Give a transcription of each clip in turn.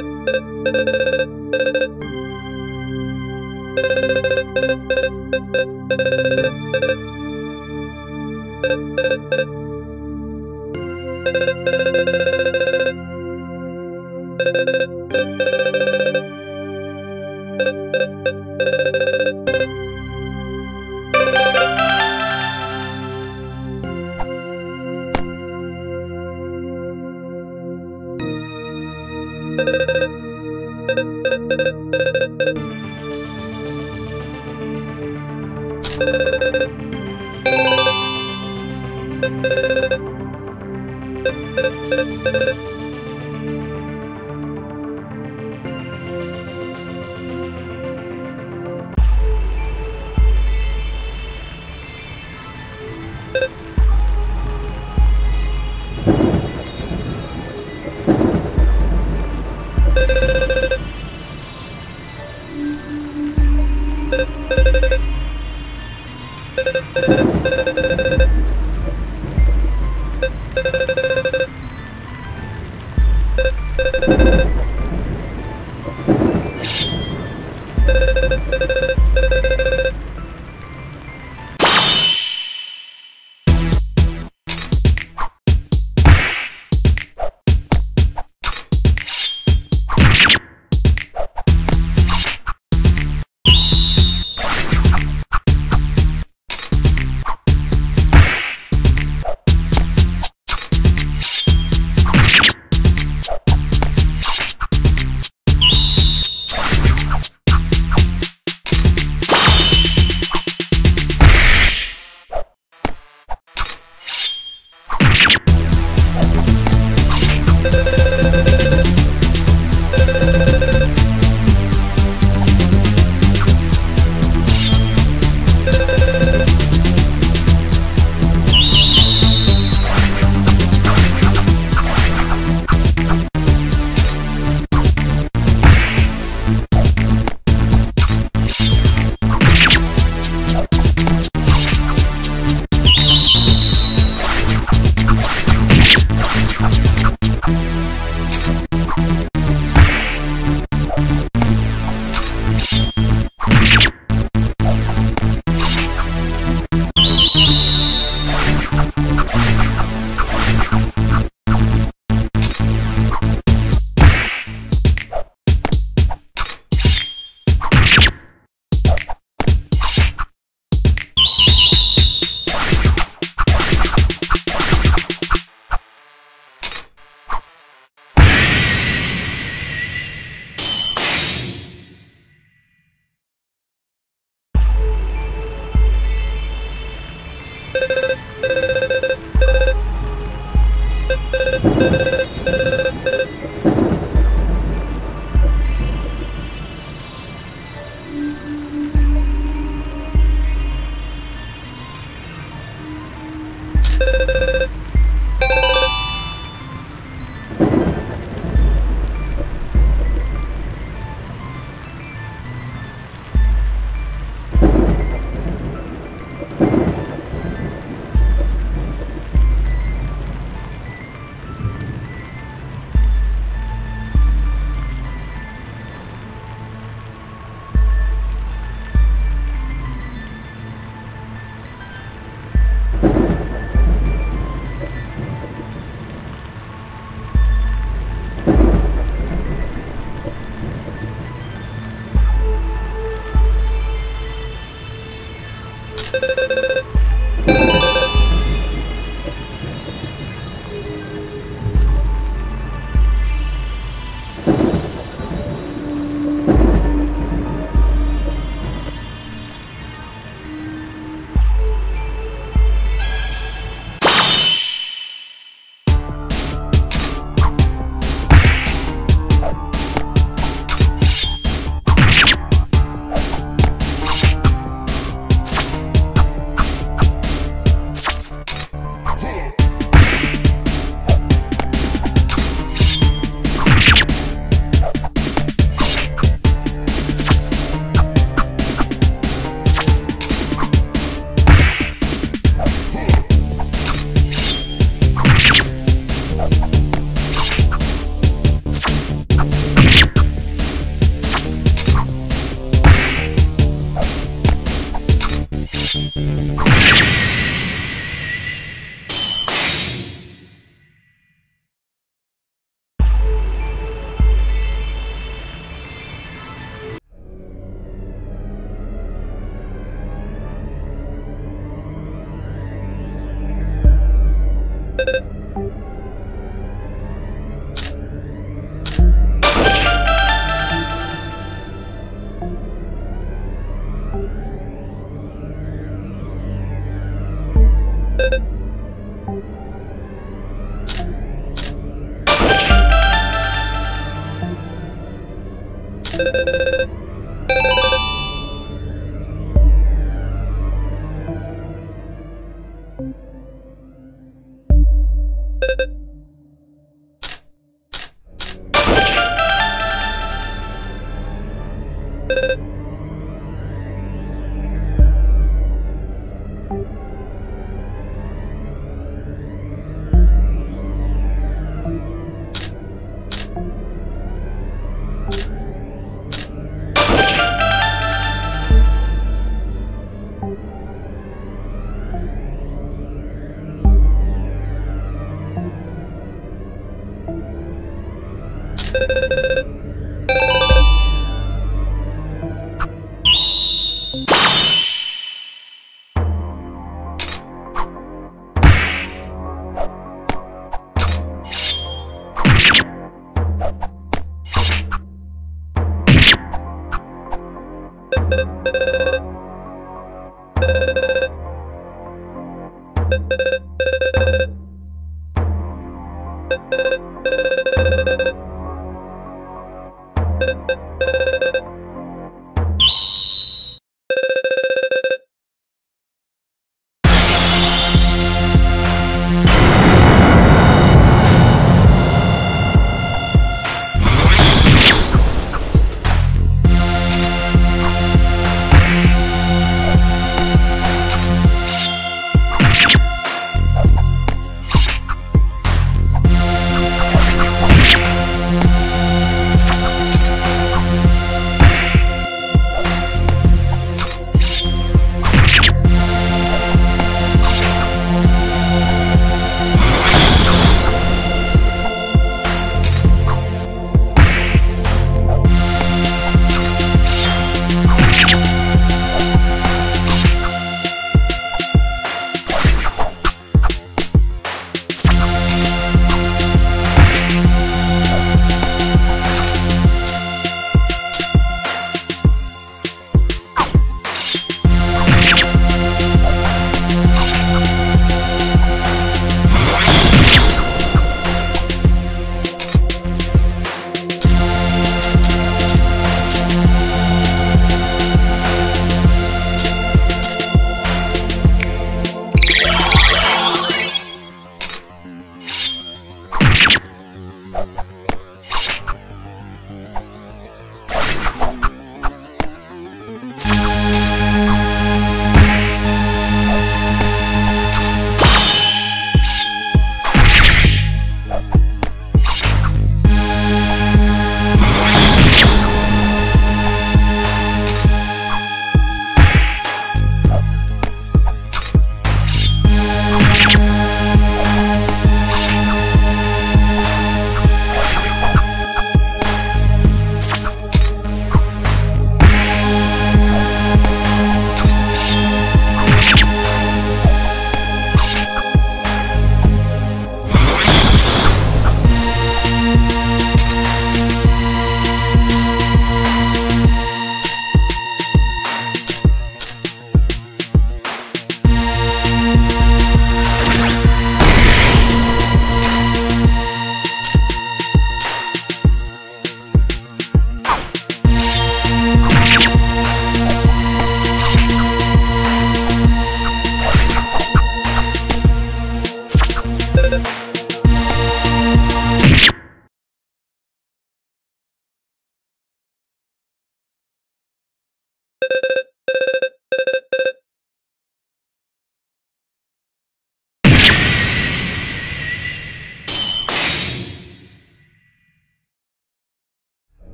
Thank you.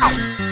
Ow.